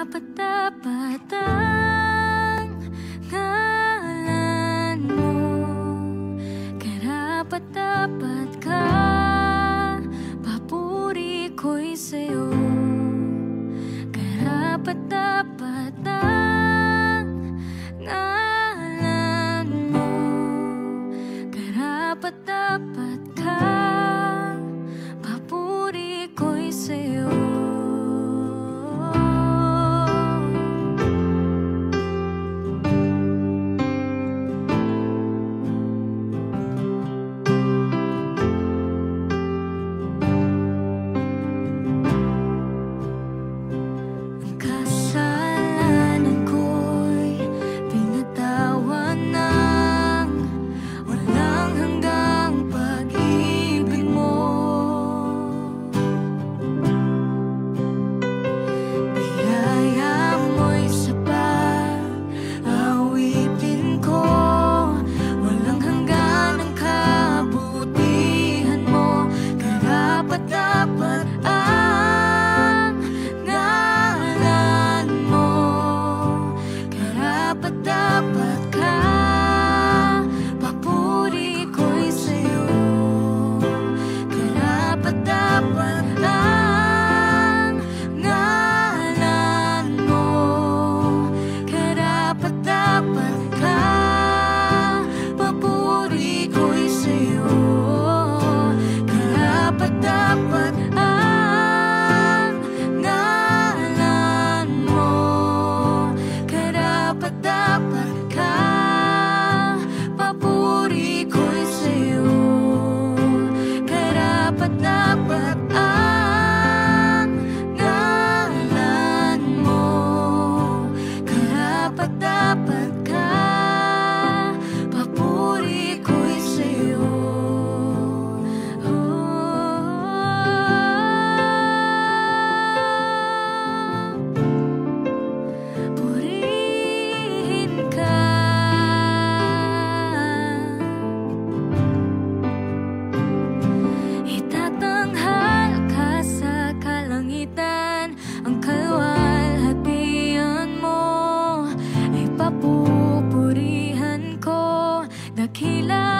Karapat-dapat ang ngalan mo. Karapat-dapat ka Papuri ko'y sa'yo the Dakila